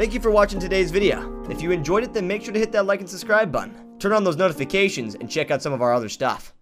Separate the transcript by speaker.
Speaker 1: Thank you for watching today's video. If you enjoyed it, then make sure to hit that like and subscribe button. Turn on those notifications and check out some of our other stuff.